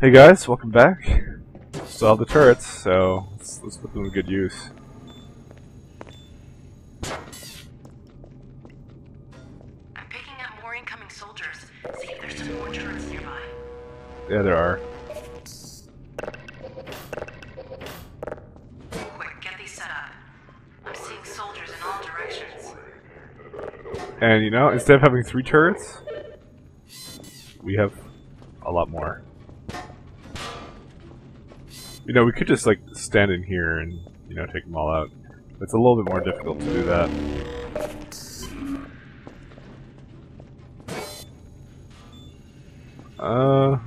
Hey guys, welcome back. Still have the turrets, so let's, let's put them to good use. I'm picking up more incoming soldiers. See if there's some more turrets nearby. Yeah, there are. Quick, get these set up. I'm seeing soldiers in all directions. And you know, instead of having three turrets, we have a lot more. You know, we could just like stand in here and you know take them all out. It's a little bit more difficult to do that. Uh,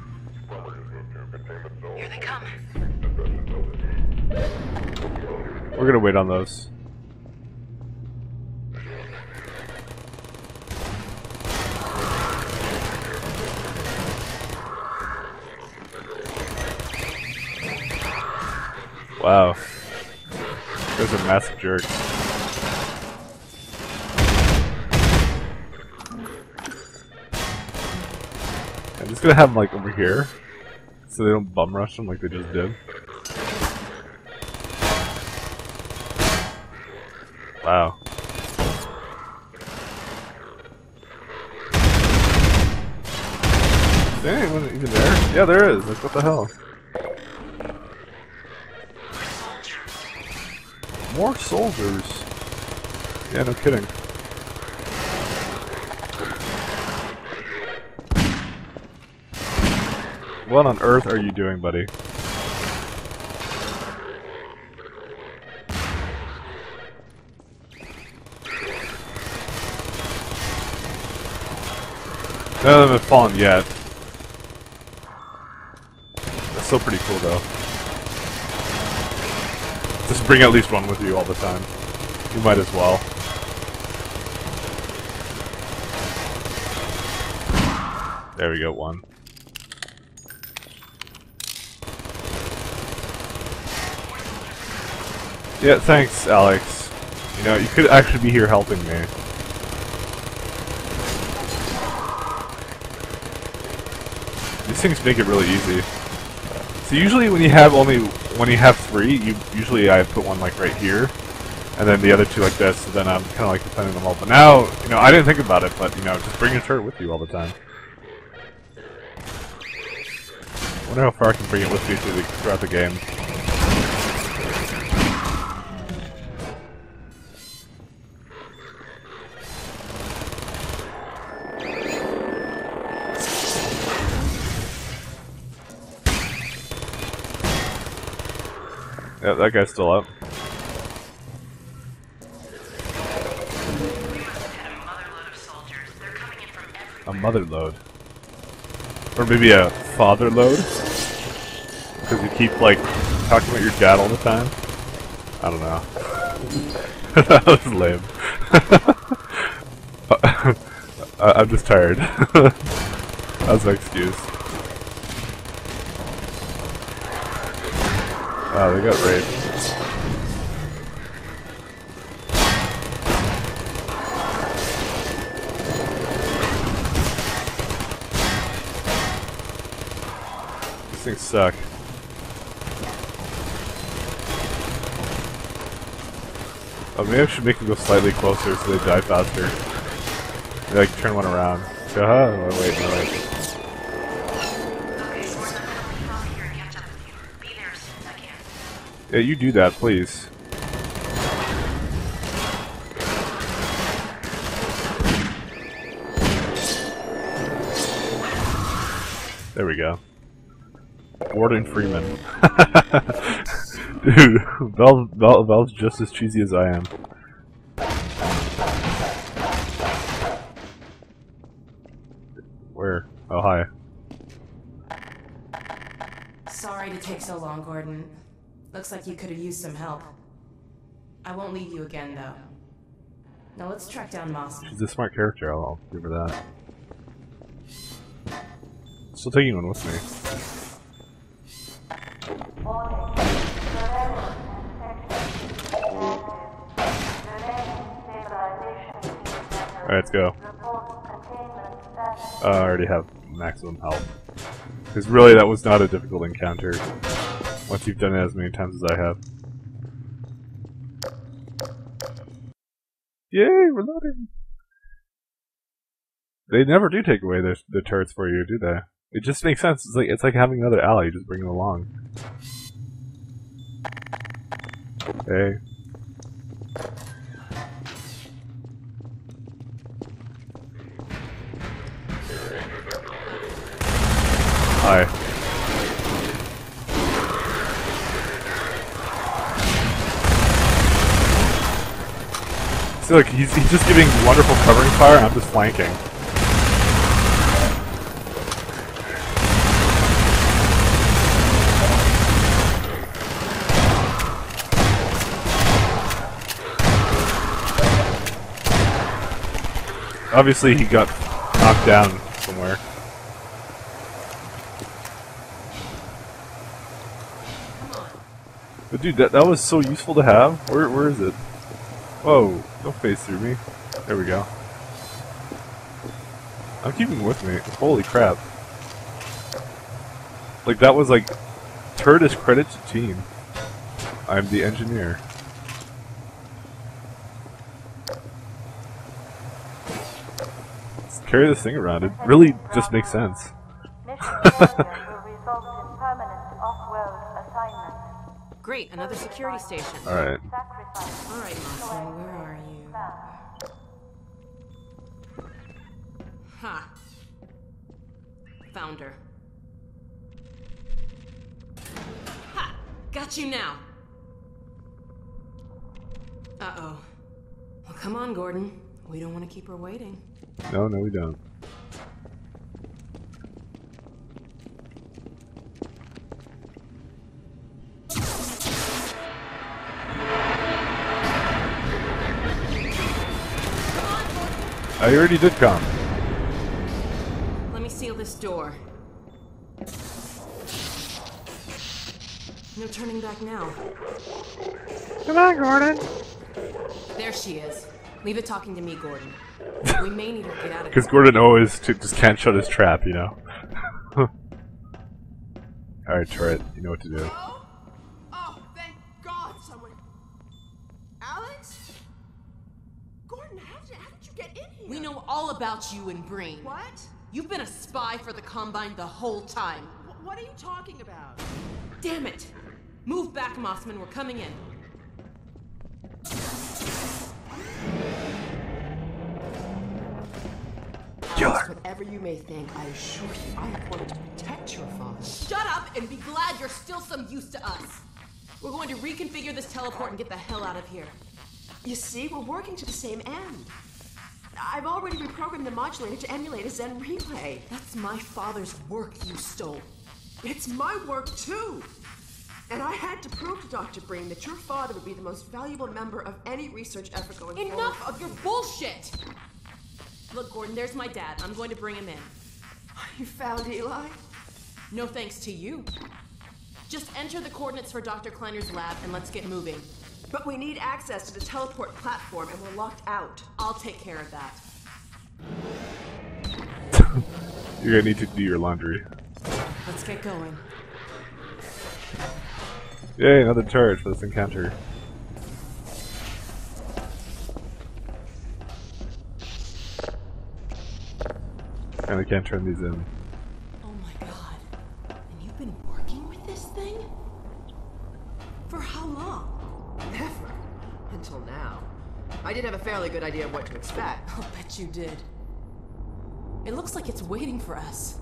Here they come. we're gonna wait on those. Wow. Those are massive jerks. I'm just gonna have them like over here. So they don't bum rush them like they just did. Wow. There anyone even there? Yeah, there is. Like, what the hell? More soldiers. Yeah, no kidding. What on earth are you doing, buddy? None of them have fallen yet. That's still pretty cool, though. Just bring at least one with you all the time. You might as well. There we go, one. Yeah, thanks, Alyx. You know, you could actually be here helping me. These things make it really easy. So usually when you have only when you have three, you usually I put one like right here, and then the other two like this. So then I'm kind of like defending them all. But now, you know, I didn't think about it, but you know, just bring your turret with you all the time. wonder how far I can bring it with me throughout the game. Yeah, that guy's still up. We must have hit a motherload of soldiers. They're coming in from every A mother load. Or maybe a father load? Because you keep, like, talking about your dad all the time? I don't know. that was lame. I I'm just tired. That's my excuse. Wow, they got raped. These things suck. Oh, maybe I should make them go slightly closer so they die faster. Maybe can turn one around. Go, huh? Oh, wait, no, wait. Yeah, you do that, please. There we go. Warden Freeman. Dude, Val, Val, Val's just as cheesy as I am. Where? Oh, hi. Sorry to take so long, Gordon. Looks like you could have used some help. I won't leave you again, though. Now let's track down Moss. She's a smart character, I'll, give her that. Still taking one with me. Alright, let's go. Uh, I already have maximum health. Because really, that was not a difficult encounter. Once you've done it as many times as I have. Yay, reloading! They never do take away the, the turrets for you, do they? It just makes sense. It's like it's like having another ally. Just bring them along. Hey. Hi. Look, he's, he's just giving wonderful covering fire, and I'm just flanking. Obviously, he got knocked down somewhere. But dude, that, that was so useful to have. Where Where is it? Whoa, don't face through me. There we go. I'm keeping with me. Holy crap. Like, that was like... Turtis credit to team. I'm the engineer. Let's carry this thing around. It really just makes sense. Great, another security station. Alright. Alright, Mossman, where are you? Ha! Found her. Ha! Got you now! Uh-oh. Well, come on, Gordon. We don't want to keep her waiting. No, no, we don't. I already did come. Let me seal this door. No turning back now. Come on, Gordon. There she is. Leave it talking to me, Gordon. we may need her to get out of Because. Gordon always just can't shut his trap, you know. Alright, turret, you know what to do. Oh, oh, thank God someone. Alyx? Gordon, how did, how did you get in here? We know all about you and Breen. What? You've been a spy for the Combine the whole time. Wh- What are you talking about? Damn it! Move back, Mossman. We're coming in. Alyx, whatever you may think, I assure you, I have wanted to protect your father. Shut up and be glad you're still some use to us. We're going to reconfigure this teleport and get the hell out of here. You see, we're working to the same end. I've already reprogrammed the modulator to emulate a Xen relay. That's my father's work you stole. It's my work too. And I had to prove to Dr. Breen that your father would be the most valuable member of any research effort going forward. Enough of your bullshit! Look, Gordon, there's my dad. I'm going to bring him in. You found Eli? No thanks to you. Just enter the coordinates for Dr. Kleiner's lab and let's get moving. But we need access to the teleport platform and we're locked out. I'll take care of that. You're gonna need to do your laundry. Let's get going. Yay, another turret for this encounter. Kinda can't turn these in. Fairly good idea of what to expect. I'll bet you did. It looks like it's waiting for us.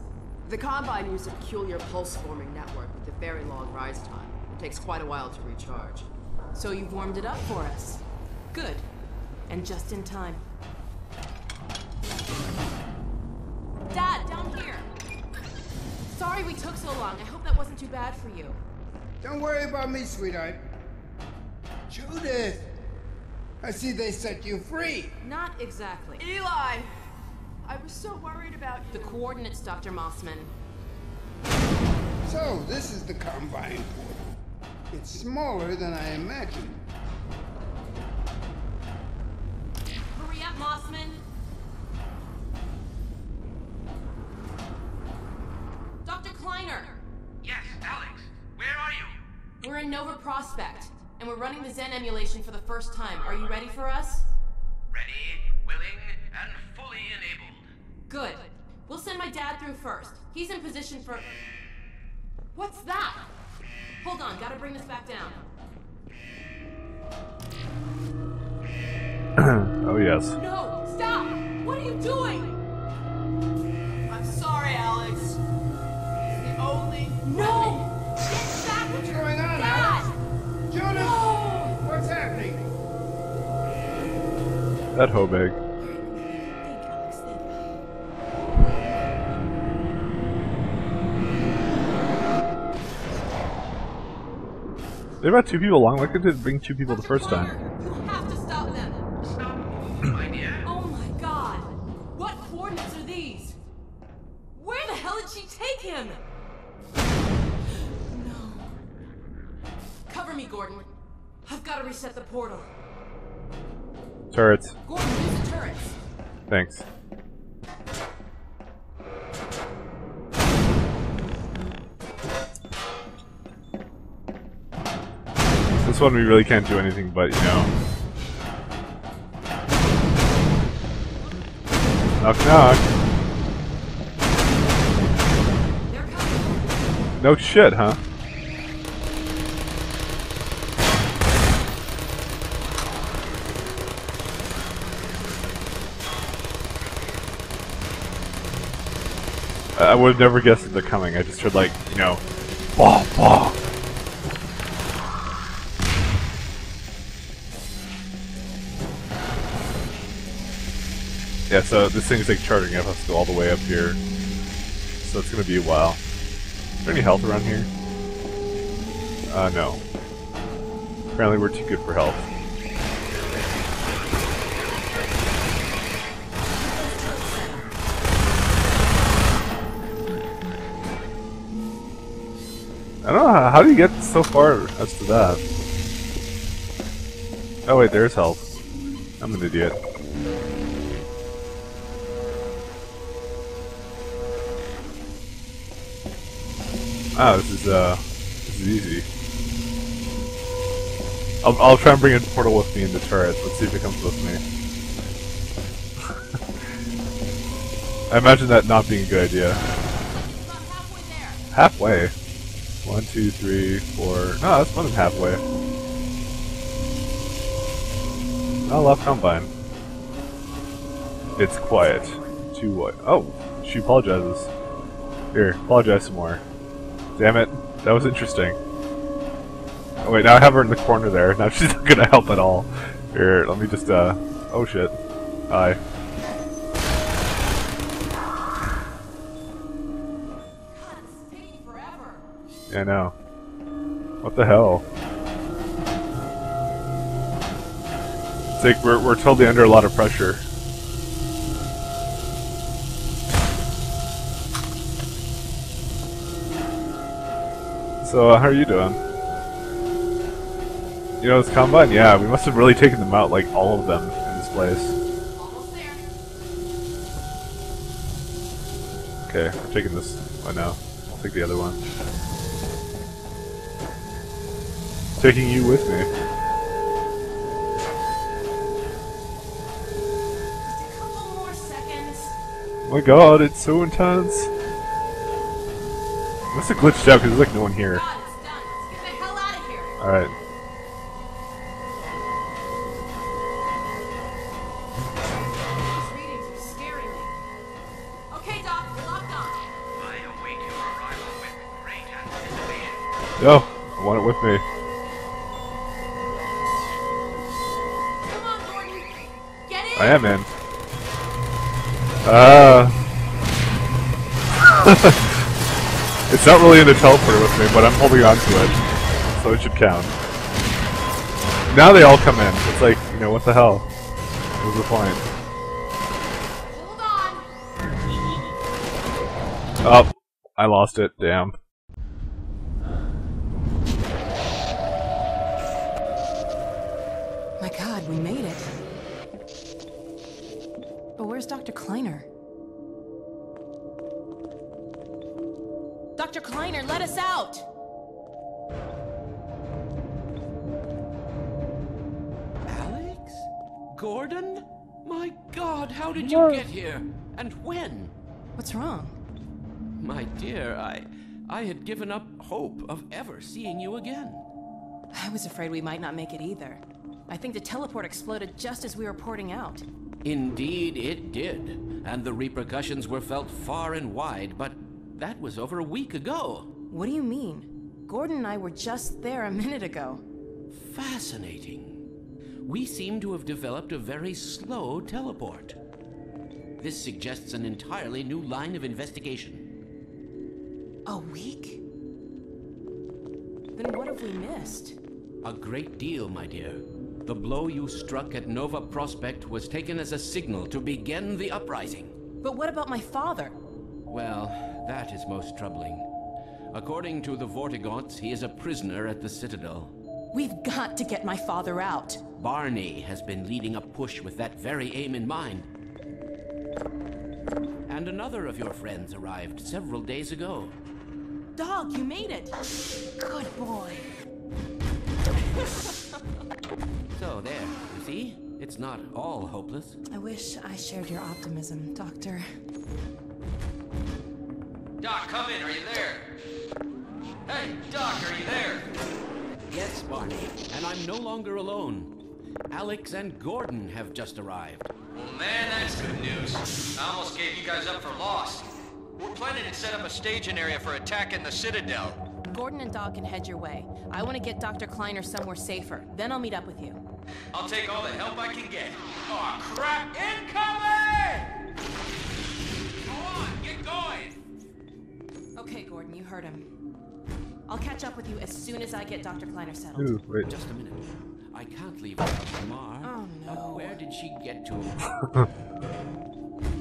The Combine used a peculiar pulse-forming network with a very long rise time. It takes quite a while to recharge. So you've warmed it up for us. Good. And just in time. Dad, down here! Sorry we took so long. I hope that wasn't too bad for you. Don't worry about me, sweetheart. Judith! I see they set you free. Not exactly. Eli! I was so worried about you. The coordinates, Dr. Mossman. So, this is the Combine portal. It's smaller than I imagined. The Xen emulation for the first time. Are you ready for us? Ready, willing, and fully enabled. Good. We'll send my dad through first. He's in position for. What's that? Hold on, gotta bring this back down. oh yes. No! Stop! What are you doing? That Hobeg. Think, Alyx, think. They brought two people along. Why couldn't they bring two people the first time? You have to stop them! Stop. Oh my god! What coordinates are these? Where the hell did she take him? No. Cover me, Gordon. I've got to reset the portal. Turrets. Thanks. This one we really can't do anything but, you know. Knock knock. No shit, huh? I would have never guessed that they're coming. I just heard like, you know, bah, bah. Yeah, so this thing's like charging up us to go all the way up here. So it's gonna be a while. Is there any health around here? Uh, no. Apparently we're too good for health. I don't know, how, how do you get so far as to that? Oh wait, there's health. I'm an idiot. Ah, this is, uh, this is easy. I'll, I'll try and bring a portal with me in the turret. Let's see if it comes with me. I imagine that not being a good idea. Halfway. One, two, three, four. No, that's more than halfway. A lot combine. It's quiet. Too what? Oh, she apologizes. Here, apologize some more. Damn it, that was interesting. Oh wait, now I have her in the corner there. Now she's not gonna help at all. Here, let me just, uh... Oh shit. Hi. I know. What the hell? It's like we're, we're totally under a lot of pressure. So, uh, how are you doing? You know, it's combine? Yeah, we must have really taken them out, like, all of them in this place. Okay, we're taking this one now. I'll take the other one. Taking you with me. Just a couple more seconds. Oh my god, it's so intense. It must have glitched out because there's like no one here. God, it's done. Let's get the hell out of here. Alright. These readings are scaring me. Okay, Doc, locked on. I await your arrival with great anticipation. Yo, I want it with me. I am in. Ah. it's not really in the teleporter with me, but I'm holding on to it. So it should count. Now they all come in. It's like, you know, what the hell? What was the point? Hold on. Oh, I lost it. Damn. My God, we made it. Where's Dr. Kleiner? Dr. Kleiner, let us out! Alyx? Gordon? My god, how did you get here? And when? What's wrong? My dear, I... I had given up hope of ever seeing you again. I was afraid we might not make it either. I think the teleport exploded just as we were porting out. Indeed, it did, and the repercussions were felt far and wide, but that was over a week ago. What do you mean? Gordon and I were just there a minute ago. Fascinating. We seem to have developed a very slow teleport. This suggests an entirely new line of investigation. A week? Then what have we missed? A great deal, my dear. The blow you struck at Nova Prospekt was taken as a signal to begin the uprising. But what about my father? Well, that is most troubling. According to the Vortigaunts, he is a prisoner at the Citadel. We've got to get my father out. Barney has been leading a push with that very aim in mind. And another of your friends arrived several days ago. Dog, you made it. Good boy. So there, you see? It's not all hopeless. I wish I shared your optimism, Doctor. Doc, come in. Are you there? Hey, Doc, are you there? Yes, Barney, and I'm no longer alone. Alyx and Gordon have just arrived. Well, man, that's good news. I almost gave you guys up for lost. We're planning to set up a staging area for attacking the Citadel. Gordon and Dog can head your way. I want to get Dr. Kleiner somewhere safer. Then I'll meet up with you. I'll take all the help I can get. Aw, crap! Incoming! Go on, get going! Okay, Gordon, you heard him. I'll catch up with you as soon as I get Dr. Kleiner settled. Ooh, wait. Just a minute. I can't leave without Lamarr. Oh, But no. where did she get to?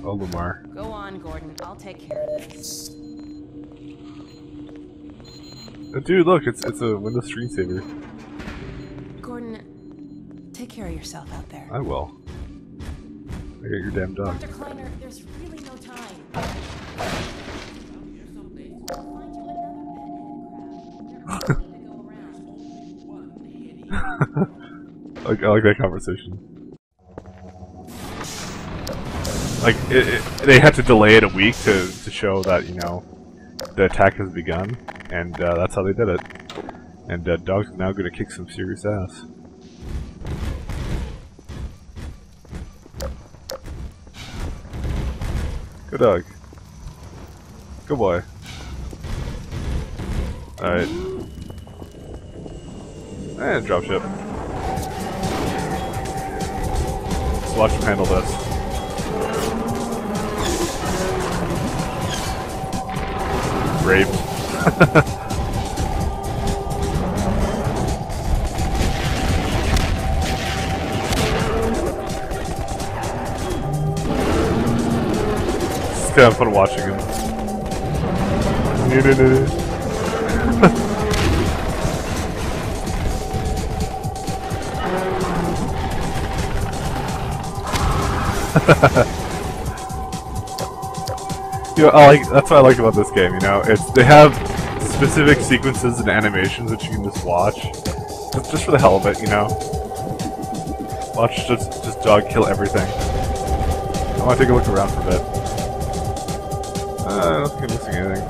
Oh, Lamarr. Go on, Gordon. I'll take care of this. Uh, Dude, look, it's it's a Windows screensaver. Gordon, take care of yourself out there. I will. I got your damn dog. Dr. Kleiner, there's really no time. I'll find you another bedhead crab. There's plenty to go around. I, I like that conversation. Like, it, it, they had to delay it a week to, to show that, you know, the attack has begun, and uh, that's how they did it. And uh, Dog's now gonna kick some serious ass. Good dog. Good boy. Alright. And dropship. Let's watch him handle this. Raped. Kind of fun watching him. No, no, no. You know, I like that's what I like about this game. You know, it's they have specific sequences and animations that you can just watch, just, just for the hell of it. You know, watch just just dog kill everything. I want to take a look around for a bit. Uh, I don't think I'm missing anything.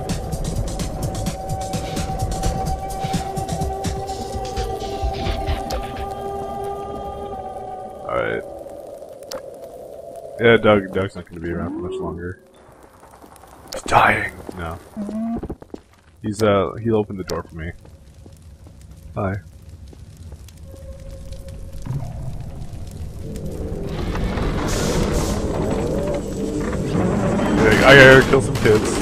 Alright. Yeah, Doug, Doug's not going to be around for much longer. Dying. No. He's uh he'll open the door for me. Hi. I gotta kill some kids.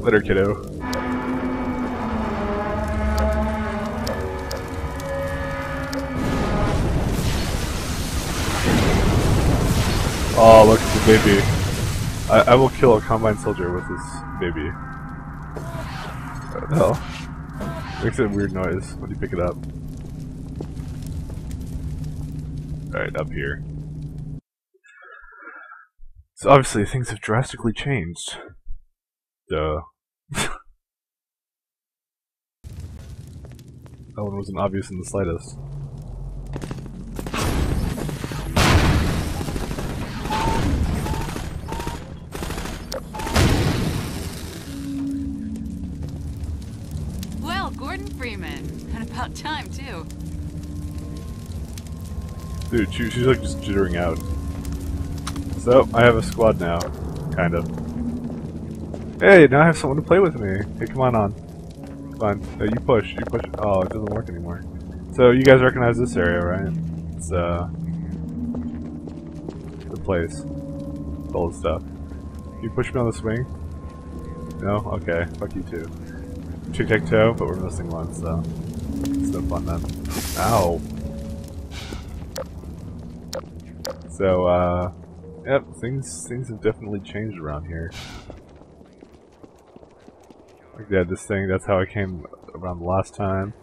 Later, kiddo. Oh, look at the baby. I, I will kill a combine soldier with this baby. What? Makes a weird noise when you pick it up. Alright, up here. So obviously things have drastically changed. Duh. that one wasn't obvious in the slightest. Freeman. And about time, too. Dude, she, she's like just jittering out. So, I have a squad now. Kind of. Hey, now I have someone to play with me. Hey, come on on. Come on. No, you push. You push. Oh, it doesn't work anymore. So, you guys recognize this area, right? It's, uh... The place. Full of stuff. You push me on the swing? No? Okay. Fuck you too. Tic-tac-toe, but we're missing one, so... It's no fun then. Ow! So, uh, yep, things things have definitely changed around here. Like yeah, this thing, that's how I came around the last time.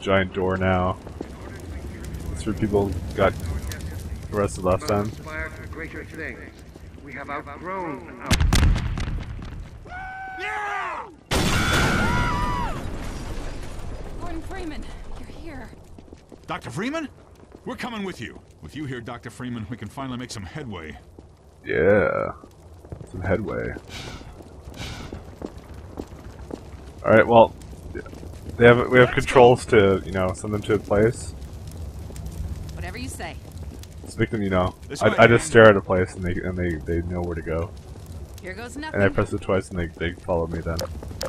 Giant door now. That's where people got arrested last time. We have outgrown our Gordon Freeman, you're here. Dr. Freeman? We're coming with you. With you here, Dr. Freeman, we can finally make some headway. Yeah. Some headway. Alright, well, they have we have controls to, you know, send them to a place. Whatever you say. Just make them, you know, I, I just stare at a place and they and they, they know where to go. Here goes And I press it twice and they, they follow me then.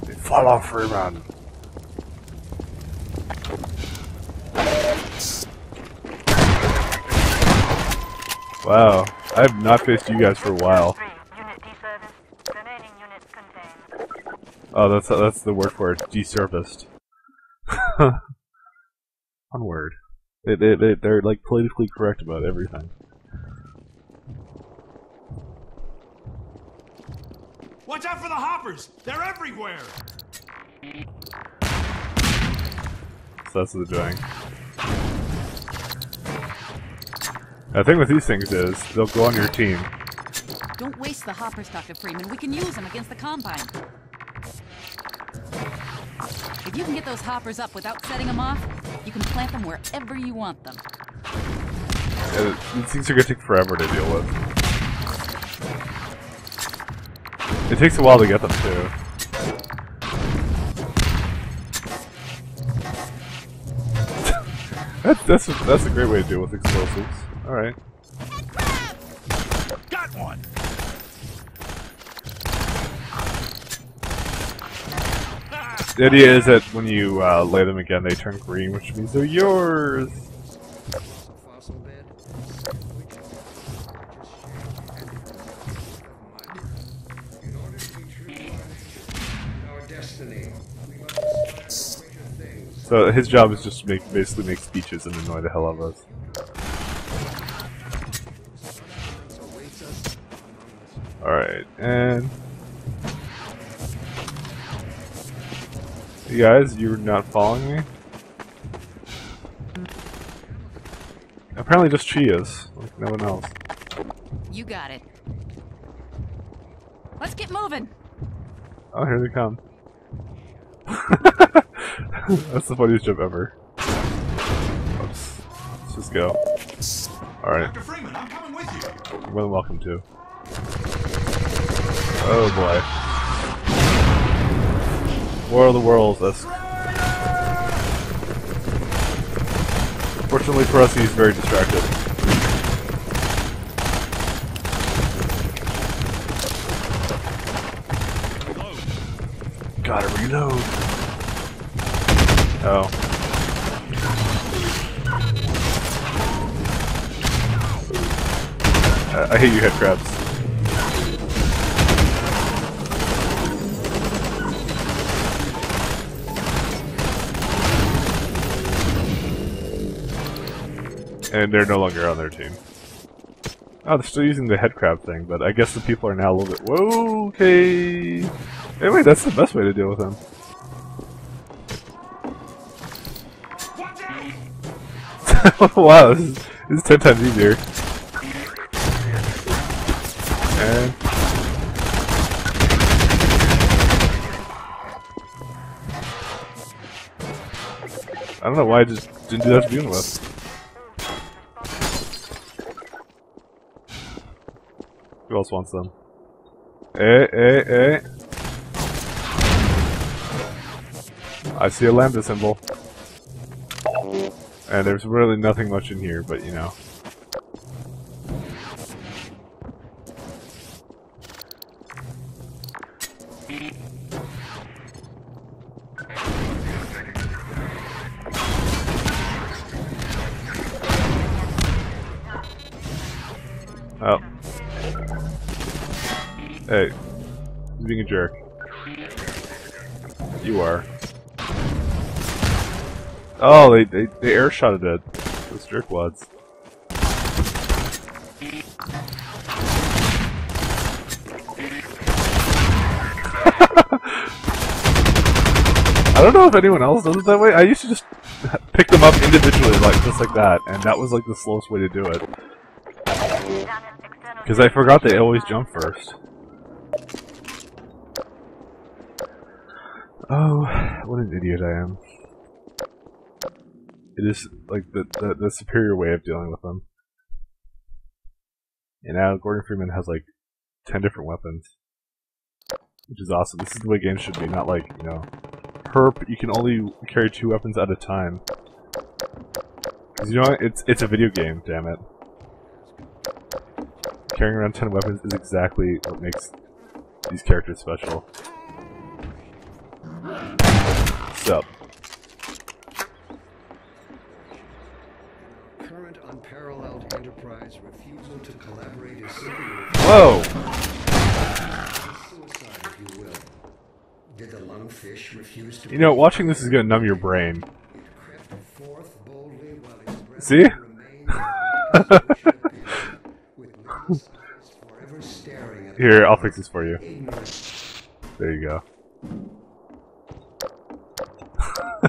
They follow Freeman. Wow, I have not faced you guys for a while. Three, unit deserviced. Remaining units contained. Oh, that's that's the word for it. Deserviced. One word. They, they, they, they're like politically correct about everything. Watch out for the hoppers! They're everywhere! So that's what they're doing. The thing with these things is, they'll go on your team. Don't waste the hoppers, Dr. Freeman. We can use them against the Combine. If you can get those hoppers up without setting them off, you can plant them wherever you want them. Uh, these things are gonna take forever to deal with. It takes a while to get them too. that's that's a, that's a great way to deal with explosives. All right. Got one! The idea is that when you uh, lay them again, they turn green, which means they're yours. So his job is just to make basically make speeches and annoy the hell out of us. All right, and you guys, you're not following me. Apparently, just she is, like no one else. You got it. Let's get moving. Oh, here they come. That's the funniest jump ever. Oops. Let's just go. Alright, Dr. Freeman, I'm coming with you! you're more than welcome to. Oh boy. War of the Worlds, that's... Fortunately for us, he's very distracted. Gotta reload. Oh. I, hate you head crabs. And they're no longer on their team. Oh, they're still using the head crab thing, but I guess the people are now a little bit. Whoa, okay. Anyway, that's the best way to deal with them. wow, this is, This is ten times easier. And I don't know why I just didn't do that to begin with. Who else wants them? Eh, eh, eh. I see a lambda symbol. And there's really nothing much in here, but you know. Oh. Hey. Being a jerk. Oh, they they, they air shot it. Those jerkwads. I don't know if anyone else does it that way. I used to just pick them up individually, like just like that, and that was like the slowest way to do it. Because I forgot they always jump first. Oh, what an idiot I am. It is like the, the, the superior way of dealing with them. And now Gordon Freeman has like 10 different weapons. Which is awesome. This is the way games should be, not like, you know, herp, you can only carry two weapons at a time. Because you know what? It's, it's a video game, damn it. Carrying around 10 weapons is exactly what makes these characters special. Sup? Unparalleled enterprise refusal to collaborate is Whoa! suicide, if you will. Did the lungfish refuse to You know, watching this is gonna numb your brain. crept forth boldly while its breath See? remained with lips forever staring at Here, I'll fix this for you. There you go.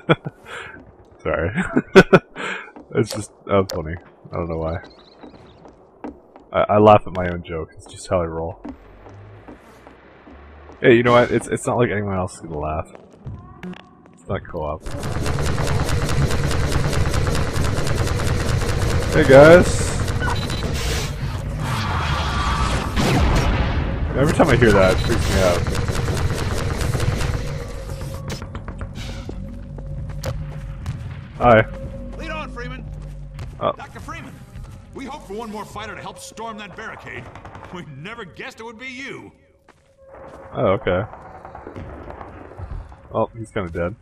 Sorry. it's just, funny. I don't know why. I, I laugh at my own joke. It's just how I roll. Hey, you know what? It's it's not like anyone else is gonna laugh. It's not co-op. Hey guys. Every time I hear that, it freaks me out. Hi. Lead on, Freeman. Oh. Dr. Freeman, we hope for one more fighter to help storm that barricade. We never guessed it would be you. Oh, okay. Oh, he's kind of dead.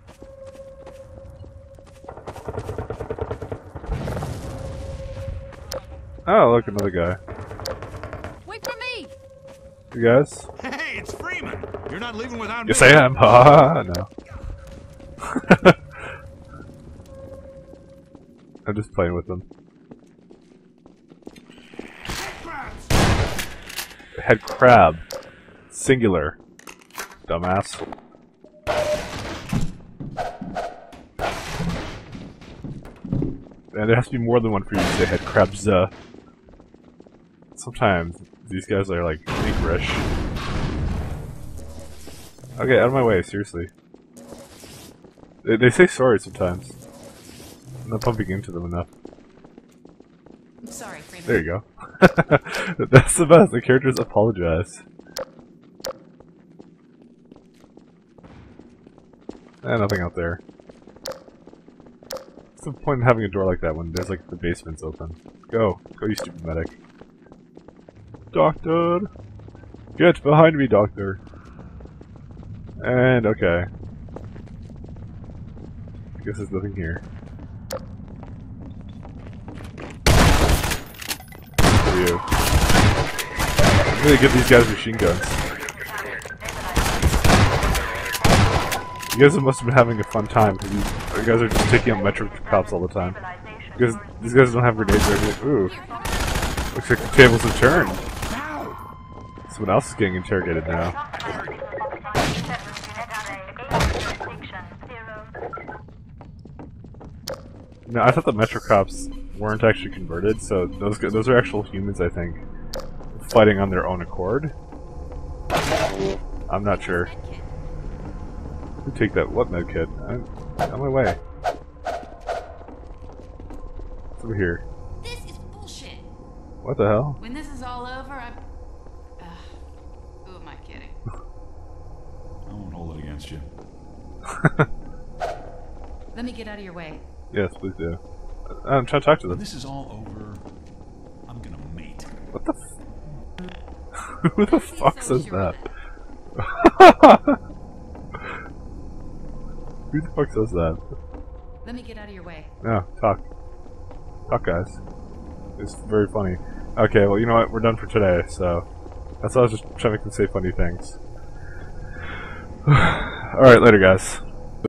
Oh, look, another guy. Wait for me! You guys? Hey, it's Freeman. You're not leaving without Yes, me. Yes, I am. Ha ah, no. I'm just playing with them. Head crab. Singular. Dumbass. And there has to be more than one for you to say head crabs. Uh, sometimes these guys are like English. Okay, out of my way, seriously. They, they say sorry sometimes. I'm not pumping into them enough. I'm sorry, Freeman. There you go. That's the best. The characters apologize. Eh, nothing out there. What's the point in having a door like that when there's like the basement's open? Go. Go, you stupid medic. Doctor! Get behind me, doctor! And, okay. I guess there's nothing here. You. I'm gonna give these guys machine guns. You guys must have been having a fun time because you, guys are just taking out metro cops all the time. Because these guys don't have grenades or anything. Ooh. Looks like the tables have turned. Someone else is getting interrogated now. No, I thought the Metro Cops weren't actually converted, so those those are actual humans, I think, fighting on their own accord. I'm not sure. Who take that? What med kit? I'm on my way. It's over here. This is bullshit. What the hell? When this is all over, I'm. Ugh. Who am I kidding? I won't hold it against you. Let me get out of your way. Yes, please do. Um, I'm trying to talk to When them. this is all over, I'm gonna mate. What the? F Who the fuck says sure that? Who the fuck says that? Let me get out of your way. No, talk. Talk, guys. It's very funny. Okay, well, you know what? We're done for today, so that's all I was just trying to say funny things. Alright, later, guys.